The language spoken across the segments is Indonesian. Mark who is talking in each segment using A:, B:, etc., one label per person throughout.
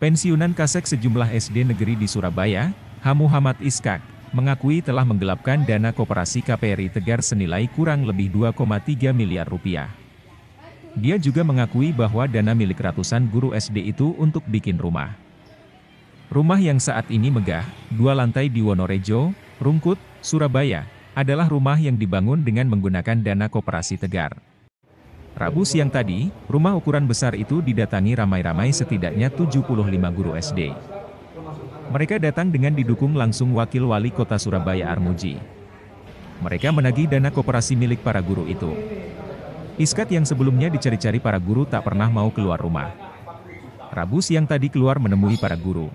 A: Pensiunan Kasek sejumlah SD negeri di Surabaya, H. Muhammad Iskak, mengakui telah menggelapkan dana koperasi KPRI Tegar senilai kurang lebih 2,3 miliar rupiah. Dia juga mengakui bahwa dana milik ratusan guru SD itu untuk bikin rumah. Rumah yang saat ini megah, dua lantai di Wonorejo, Rungkut, Surabaya, adalah rumah yang dibangun dengan menggunakan dana koperasi Tegar. Rabu siang tadi, rumah ukuran besar itu didatangi ramai-ramai setidaknya 75 guru SD. Mereka datang dengan didukung langsung Wakil Wali Kota Surabaya Armuji. Mereka menagih dana koperasi milik para guru itu. Iskat yang sebelumnya dicari-cari para guru tak pernah mau keluar rumah. Rabu siang tadi keluar menemui para guru.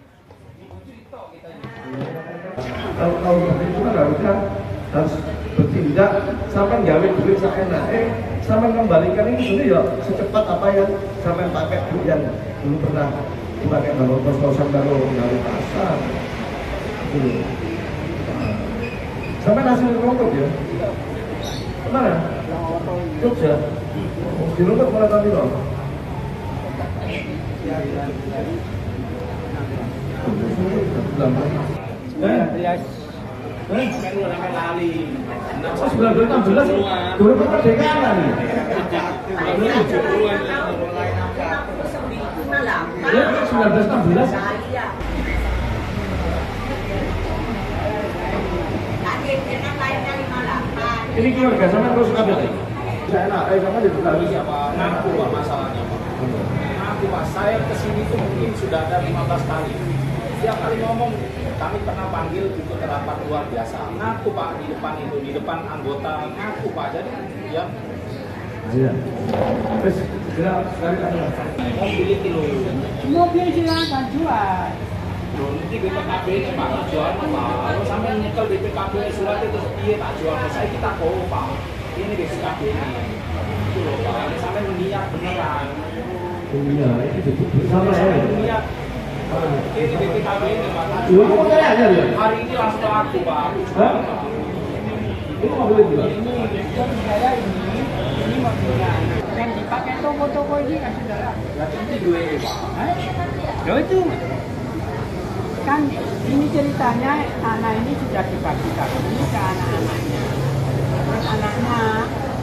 B: Harus bertindak sampai gawe duit seenak. Eh, sampai kembalikan ini dulu ya secepat apa yang sampai pakai duit yang dulu pernah dipakai kalau kos-kosan kalau dari pasar. Gitu. Sampai hasil rokok ya. Ke mana? Jogja. Oh, di rokok mulai tadi loh. Eh? Eh? Oh, 1916 dulu kemerdekaan nih. Ya, 1916. Ini keluarga sama terus kabel. Saya enak, eh sama di belakang.
C: Iya ngaku Pak masalahnya Pak. Ngaku Pak, saya ke sini tuh mungkin sudah ada 15 kali. Setiap kali ngomong, kami pernah panggil ikut rapat luar biasa. Ngaku Pak di depan itu, di depan anggota ngaku Pak. Jadi ya
B: Iya. Terus gerak
C: mobil itu loh.
D: Mobil silakan jual.
C: Loh, nanti BPKB ini Pak, tak jual Pak. Kalau sampai nyekel BPKB surat itu iya tak jual. Saya kita kok Pak. Ini BPKB ini. Itu loh Pak, ini sampai niat beneran.
B: Iya, itu bersama ya.
C: Sampai niat Pak.
B: ya?
C: Hari ini langsung Pak. Aku jual.
B: Hah? Beli juga.
D: Ini saya ini, ini mobilnya. Yang dipakai toko-toko ini kan sudah lah.
C: Ini dua Pak.
D: Itu kan ini ceritanya tanah ini sudah dibagi-bagi ke anak-anaknya. Terus anaknya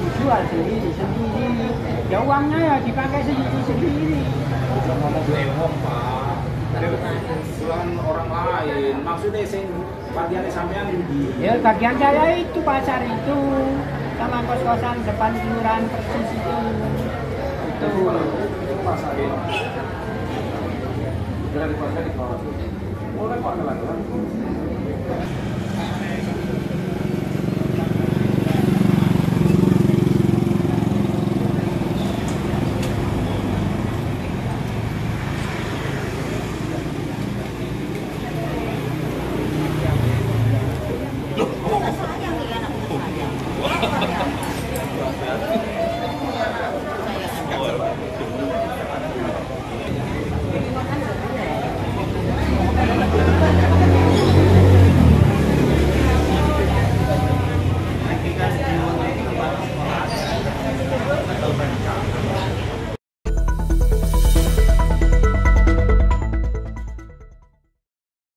D: dijual sendiri sendiri. Ya uangnya ya dipakai sendiri sendiri.
C: Udah ngomong wong Pak. Bukan orang lain. Maksudnya sing bagian sampean di
D: Ya bagian saya itu pasar itu sama kos-kosan depan kelurahan persis itu. Itu.
C: itu pasar ya.
B: Jangan dipaksa di bawah. Mulai lagi.